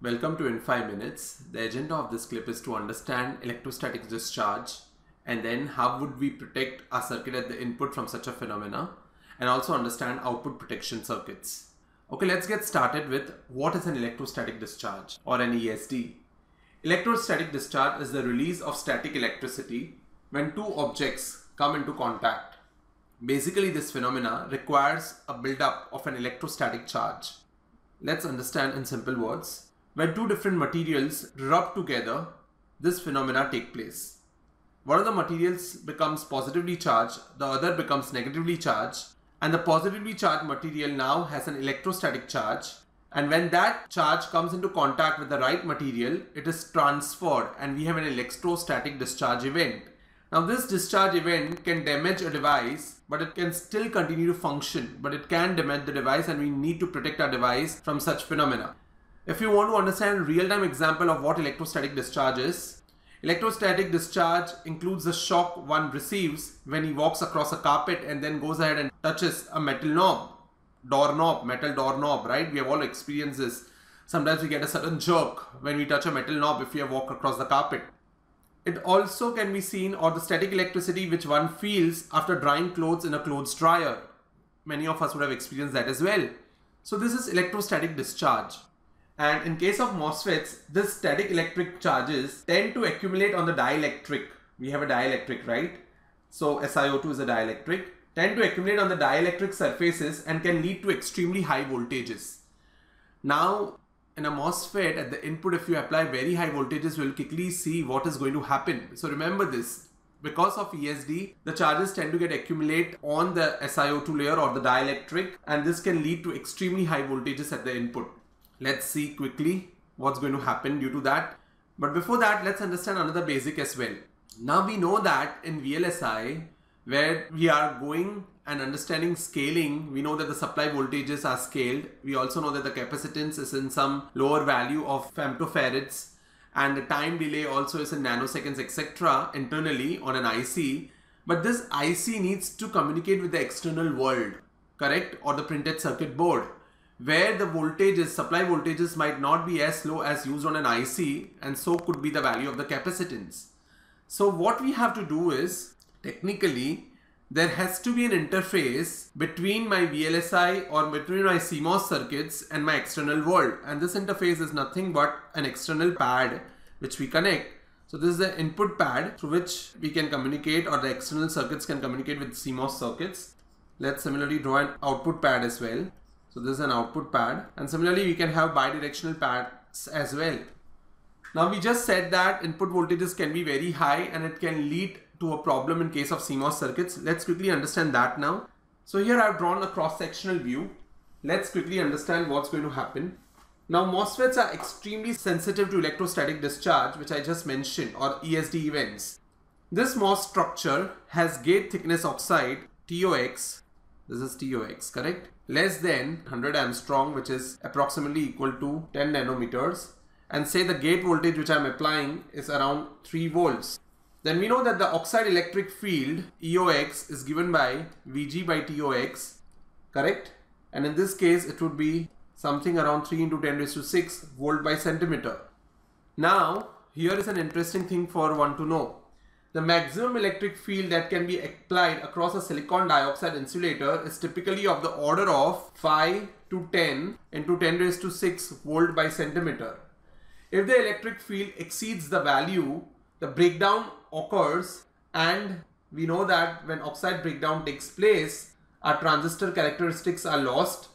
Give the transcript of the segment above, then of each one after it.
Welcome to In 5 Minutes. The agenda of this clip is to understand electrostatic discharge and then how would we protect our circuit at the input from such a phenomena and also understand output protection circuits. Okay, let's get started with what is an electrostatic discharge or an ESD. Electrostatic discharge is the release of static electricity when two objects come into contact. Basically, this phenomena requires a buildup of an electrostatic charge. Let's understand in simple words. When two different materials rub together, this phenomena take place. One of the materials becomes positively charged, the other becomes negatively charged, and the positively charged material now has an electrostatic charge. And when that charge comes into contact with the right material, it is transferred and we have an electrostatic discharge event. Now this discharge event can damage a device, but it can still continue to function, but it can damage the device and we need to protect our device from such phenomena. If you want to understand real-time example of what electrostatic discharge is, electrostatic discharge includes the shock one receives when he walks across a carpet and then goes ahead and touches a metal knob, doorknob, metal doorknob, right? We have all experienced this. Sometimes we get a sudden jerk when we touch a metal knob if we have walked across the carpet. It also can be seen or the static electricity which one feels after drying clothes in a clothes dryer. Many of us would have experienced that as well. So this is electrostatic discharge. And in case of MOSFETs, this static electric charges tend to accumulate on the dielectric. We have a dielectric, right? So SiO2 is a dielectric. Tend to accumulate on the dielectric surfaces and can lead to extremely high voltages. Now, in a MOSFET at the input if you apply very high voltages we'll quickly see what is going to happen. So remember this because of ESD the charges tend to get accumulate on the SiO2 layer or the dielectric and this can lead to extremely high voltages at the input. Let's see quickly what's going to happen due to that. But before that let's understand another basic as well. Now we know that in VLSI where we are going and understanding scaling, we know that the supply voltages are scaled. We also know that the capacitance is in some lower value of femtofarads and the time delay also is in nanoseconds etc internally on an IC. But this IC needs to communicate with the external world, correct? Or the printed circuit board where the voltages, supply voltages might not be as low as used on an IC and so could be the value of the capacitance. So what we have to do is technically there has to be an interface between my VLSI or between my CMOS circuits and my external world. And this interface is nothing but an external pad which we connect. So this is the input pad through which we can communicate or the external circuits can communicate with CMOS circuits. Let's similarly draw an output pad as well. So this is an output pad and similarly we can have bidirectional pads as well. Now we just said that input voltages can be very high and it can lead to a problem in case of CMOS circuits. Let's quickly understand that now. So here I've drawn a cross-sectional view. Let's quickly understand what's going to happen. Now MOSFETs are extremely sensitive to electrostatic discharge which I just mentioned or ESD events. This MOS structure has gate thickness oxide TOX, this is TOX correct, less than 100 angstrom which is approximately equal to 10 nanometers and say the gate voltage which I'm applying is around 3 volts then we know that the oxide electric field EOX is given by Vg by TOX, correct? And in this case, it would be something around 3 into 10 raised to 6 volt by centimeter. Now, here is an interesting thing for one to know. The maximum electric field that can be applied across a silicon dioxide insulator is typically of the order of 5 to 10 into 10 raised to 6 volt by centimeter. If the electric field exceeds the value, the breakdown occurs and we know that when oxide breakdown takes place, our transistor characteristics are lost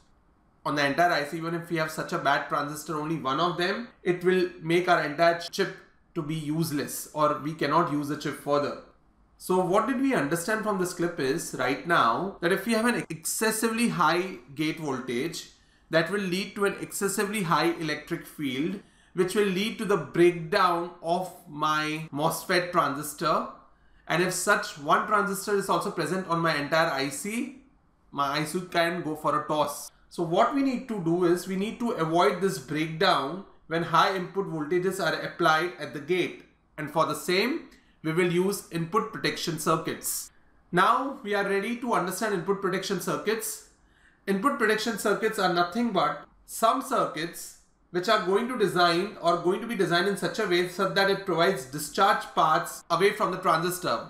on the entire IC. Even if we have such a bad transistor, only one of them, it will make our entire chip to be useless or we cannot use the chip further. So what did we understand from this clip is right now that if we have an excessively high gate voltage, that will lead to an excessively high electric field which will lead to the breakdown of my MOSFET transistor. And if such one transistor is also present on my entire IC, my IC can go for a toss. So what we need to do is we need to avoid this breakdown when high input voltages are applied at the gate. And for the same, we will use input protection circuits. Now we are ready to understand input protection circuits. Input protection circuits are nothing but some circuits which are going to design or going to be designed in such a way so that it provides discharge paths away from the transistor.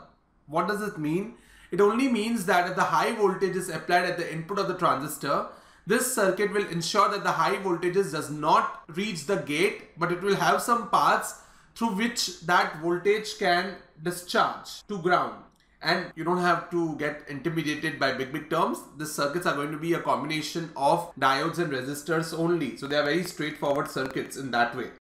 What does it mean? It only means that if the high voltage is applied at the input of the transistor, this circuit will ensure that the high voltages does not reach the gate, but it will have some paths through which that voltage can discharge to ground. And you don't have to get intimidated by big, big terms. The circuits are going to be a combination of diodes and resistors only. So they are very straightforward circuits in that way.